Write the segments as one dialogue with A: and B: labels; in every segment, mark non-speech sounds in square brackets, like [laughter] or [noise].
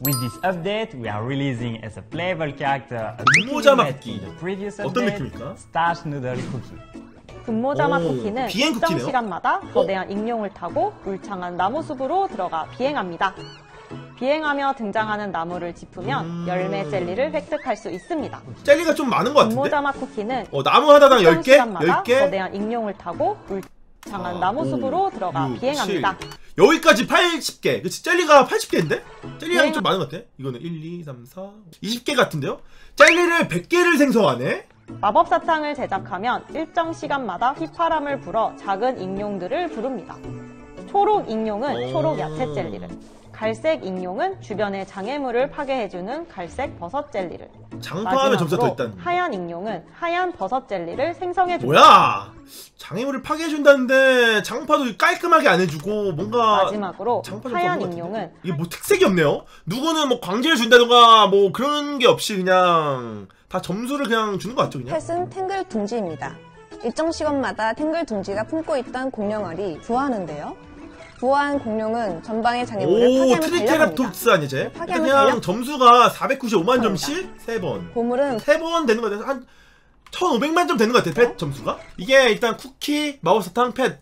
A: With this update, we are releasing as a playable character a
B: 쿠키.
A: in the previous
B: 어떤
A: update,
B: 느낌일까?
A: Starch Noodle Cookie.
C: 분모자막
B: 오,
C: 쿠키는
B: 비행
C: 일정
B: 쿠키네요?
C: 시간마다 거대한 익룡을 타고 울창한 나무숲으로 들어가 비행합니다. 비행하며 등장하는 나무를 짚으면
B: 음.
C: 열매 젤리를 획득할 수 있습니다.
B: 젤리가 좀 많은 것 같은데?
C: 분모자막 쿠키는
B: 어, 나무 하나당
C: 일정
B: 10개?
C: 시간마다
B: 10개?
C: 거대한 익룡을 타고 울 창한
B: 아,
C: 나무숲으로
B: 오,
C: 들어가
B: 육,
C: 비행합니다.
B: 칠. 여기까지 80개. 그치? 젤리가 80개인데? 젤리가
C: 비행-
B: 좀 많은 것 같아. 이거는 1, 2, 3, 4, 20개 같은데요? 젤리를 100개를 생성하네?
C: 마법 사탕을 제작하면 일정 시간마다 휘파람을 불어 작은 익룡들을 부릅니다. 초록 익룡은
B: 오.
C: 초록 야채 젤리를, 갈색 익룡은 주변의 장애물을 파괴해주는 갈색 버섯 젤리를,
B: 장파하면 점수가 더 있다는.
C: 하얀 익룡은 하얀 버섯 젤리를 생성해줍니다.
B: 뭐야? 장애물을 파괴해준다는데 장파도 깔끔하게 안 해주고 뭔가
C: 마지막으로
B: 장파 좀
C: 하얀? 익룡은
B: 이게 뭐 특색이 없네요. 누구는 뭐 광질을 준다던가 뭐 그런 게 없이 그냥 다 점수를 그냥 주는 것 같죠 그냥.
D: 펫은 탱글 둥지입니다. 일정 시간마다 탱글 둥지가 품고 있던 공룡알이 부화하는데요. 부화한 공룡은 전방의 장애물을
B: 오
D: 파괴하며.
B: 트리케라톱스 아니 제?
D: 파괴하면
B: 그냥
D: 달려-
B: 점수가 495만 점씩 세 번.
D: 보물은
B: 세번 되는 것 같아서 한 1500만 점 되는 것 같아 펫 점수가 이게 일단 쿠키 마법사탕 펫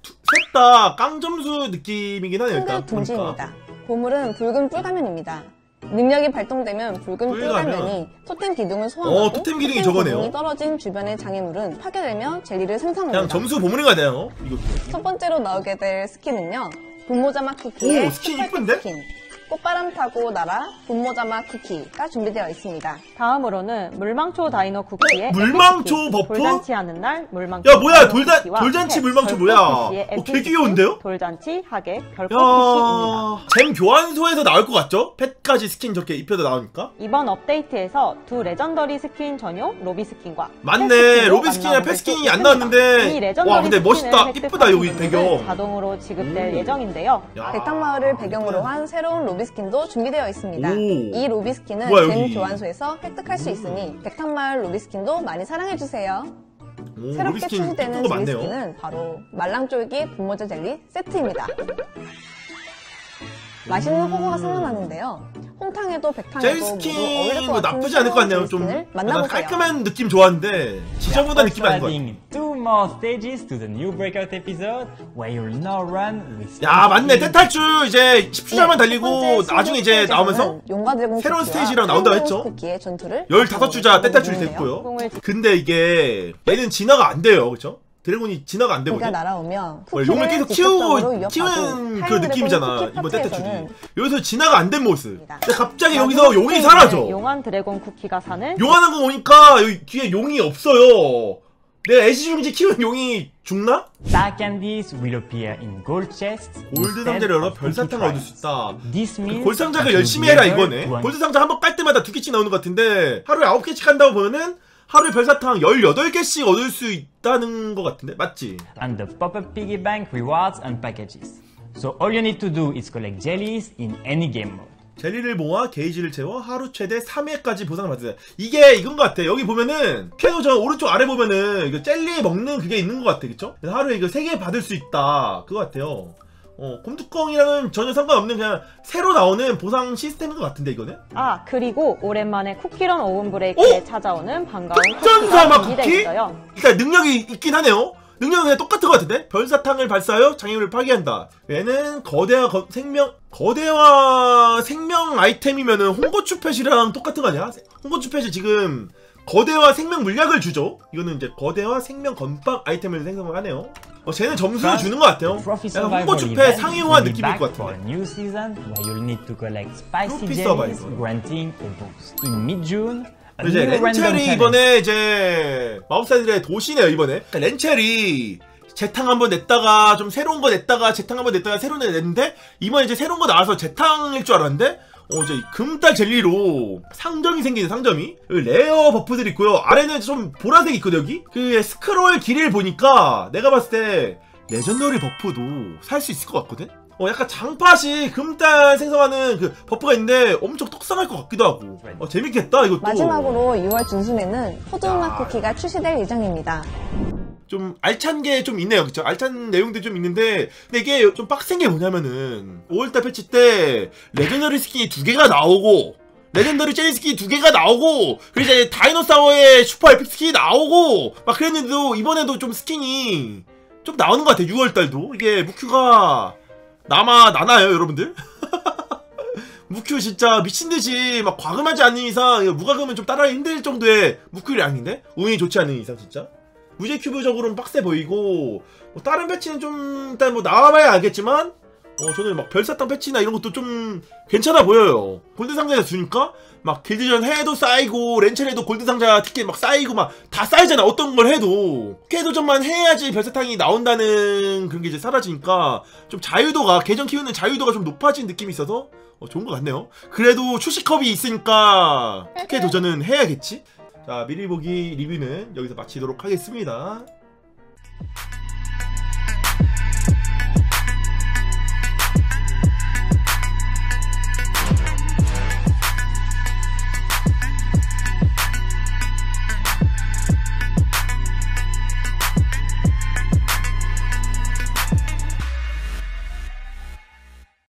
B: 셋다 깡점수 느낌이긴 하네요 일단 보니까
D: 둥지입니다. 보물은 붉은 뿔가면입니다. 능력이 발동되면 붉은
B: 뿔가면.
D: 뿔가면이 토템 기둥을 소환하고
B: 어, 토템 기둥이 저거네요.
D: 기둥이 떨어진 주변의 장애물은 파괴되며 젤리를 생성합니다.
B: 그냥 점수 보물인 것 같아요 이거
D: 첫 번째로 나오게 될 스킨은요. 분모자맛 쿠키의
B: 오, 스킨 이쁜데?
D: 스킨, 꽃바람 타고 날아 분모자맛 쿠키가 준비되어 있습니다.
C: 다음으로는 물망초 다이노 쿠키의
B: 물망초
C: 에픽 쿠키,
B: 버프?
C: 돌잔치 하는 날 물망초
B: 야, 뭐야, 돌잔- 돌잔치
C: 펫,
B: 물망초 뭐야? 어, 되게 귀여운데요?
C: 돌잔치 하객 별꽃 쿠키입니다.
B: 야잼 교환소에서 나올 것 같죠? 펫까지 스킨 저렇게 입혀서 나오니까
C: 이번 업데이트에서 두 legendary 스킨 전용 로비 스킨과
B: 맞네. 로비 스킨이랑
C: 만나볼 펫수
B: 스킨이. 안 나왔는데.
C: 이 legendary
B: 와, 근데 멋있다. 이쁘다, 여기 배경.
C: 자동으로 지급될
B: 오.
C: 예정인데요.
B: 야.
D: 백탕마을을 배경으로 한 새로운 로비 스킨도 준비되어 있습니다.
B: 오.
D: 이 로비 스킨은
B: 뭐야,
D: 잼
B: 여기.
D: 교환소에서 획득할 수 있으니 백탕마을 로비 스킨도 많이 사랑해주세요.
B: 오,
D: 새롭게
B: 스킨
D: 출시되는
B: 이쁜 거
D: 젤리
B: 많네요.
D: 스킨은 바로 말랑쫄기 분모자 젤리 세트입니다. 맛있는 훠궈가 생각나는데요. 홍탕에도
B: 젤
D: 백탕에도
B: 것뭐
D: 같은
B: 나쁘지 않을 것 같네요. 좀
D: 만나보세요.
B: 깔끔한 느낌 좋았는데 지저분한 느낌이 아닌 것 같아.
A: adding two more stages to the new breakout episode where you'll now run with
B: 야 맞네 떼탈출 이제 10주자만
D: 네,
B: 달리고
D: 첫 번째
B: 나중에 이제 나오면서 새로운 스테이지랑 나온다고 했죠.
D: 쿠키의 전투를
B: 15주자 떼탈출이
D: 보여주는데요.
B: 됐고요 근데 이게 얘는 진화가 안 돼요 그쵸? 드래곤이 진화가 안 되거든
D: 날아오며
B: 원래 용을 계속 키우고 키우는 그 느낌이잖아. 이번
D: 파티에서는
B: 여기서 진화가 안 된 모습. 근데 갑자기 여기서 용이 사라져.
C: 용한 드래곤 쿠키가 사는
B: 용하는 거 보니까 여기 뒤에 용이 없어요. 내가 애지중지 키우는 용이 죽나?
A: Star candies will appear in gold chests.
B: 골드 상자를 열어?
A: of
B: 별
A: cookie
B: 사탕을 얻을 수. 있다.
A: Means
B: 골드 상자가 열심히 해라 이거네. 골드 상자 한 번 깔 때마다 두 개씩 나오는 것 같은데 하루에 아홉 개씩 한다고 보면은 하루에 별사탕 18개씩 얻을 수 있다는 것 같은데 맞지?
A: and the pop-up piggy bank rewards and packages. So all you need to do is collect jellies in any game mode.
B: 젤리를 모아 게이지를 채워 하루 최대 3회까지 보상을 받으세요 이게 이건 것 같아 여기 보면은 캐노 저 오른쪽 아래 보면은 이거 젤리 먹는 그게 있는 것 같아 그쵸? 하루에 이거 3개 받을 수 있다 그거 같아요 어 곰뚜껑이랑은 전혀 상관없는 그냥 새로 나오는 보상 시스템인 것 같은데 이거는?
C: 아 그리고 오랜만에 쿠키런 오븐 브레이크에
B: 어?
C: 찾아오는 반가운 준비되어
B: 쿠키? 일단 능력이 있긴 하네요. 능력은 그냥 똑같은 것 같은데? 별사탕을 발사하여 장애물을 파괴한다. 얘는 거대화 거- 생명, 거대화 생명 아이템이면은 홍고추 펫이랑 똑같은 거 아니야? 홍고추 펫이 지금 거대화 생명 물약을 주죠? 이거는 이제 거대화 생명 건빵 아이템을 생성을 하네요. 어, 쟤는 점수를 주는 것 같아요. 약간
A: event
B: 펫 상위화 느낌일 것.
A: In mid-June, a
B: 이제 렌첼이 이번에 이제 마법사들의 도시네요 이번에 그러니까 렌첼이 재탕 한번 냈다가 좀 새로운 거 냈다가 재탕 한번 냈다가 새로운 거 냈는데 이번에 이제 새로운 거 나와서 재탕일 줄 알았는데 어 이제 금달 젤리로 상점이 생기는 상점이? rare buff들이 있고요. 아래는 좀 보라색 있거든 여기? 그 스크롤 길이를 보니까 내가 봤을 때 legendary buff도 살 수 있을 것 같거든? 어 약간 장팥이 금달 생성하는 그 buff가 있는데 엄청 떡상할 것 같기도 하고. 어 재밌겠다 이것도.
D: 마지막으로 6월 중순에는
B: 야.
D: 쿠키가 출시될 예정입니다.
B: 좀 알찬 게 좀 있네요. 그쵸? 알찬 내용들이 좀 있는데, 근데 이게 좀 빡센 게 뭐냐면은, 5월달 패치 때, legendary 스킨이 두 개가 나오고, legendary 젤리 스킨이 두 개가 나오고, 그리고 이제 다이노사워의 슈퍼 epic 스킨이 나오고, 막 그랬는데도, 이번에도 좀 스킨이 좀 나오는 것 같아요. 6월달도. 이게 무큐가 남아, 나나요, 여러분들? [laughs] 무큐 진짜 미친듯이 막 과금하지 않는 이상, 무과금은 좀 따라하기 힘들 정도의 무큐이 아닌데? 운이 좋지 않은 이상, 진짜? 무제 큐브적으로는 빡세 보이고 뭐 다른 패치는 좀 일단 뭐 나와봐야 알겠지만 어 저는 막 별사탕 패치나 이런 것도 좀 괜찮아 보여요. 골드 상자에서 주니까 막 길드전 해도 쌓이고 렌첼에도 골드 상자 티켓 막 쌓이고 막 다 쌓이잖아 어떤 걸 해도. 깨도전만 해야지 별사탕이 나온다는 그런 게 이제 사라지니까 좀 자유도가 계정 키우는 자유도가 좀 높아진 느낌이 있어서 어, 좋은 것 같네요. 그래도 출시컵이 있으니까 티켓 도전은 해야겠지 자 미리 보기 리뷰는 여기서 마치도록 하겠습니다.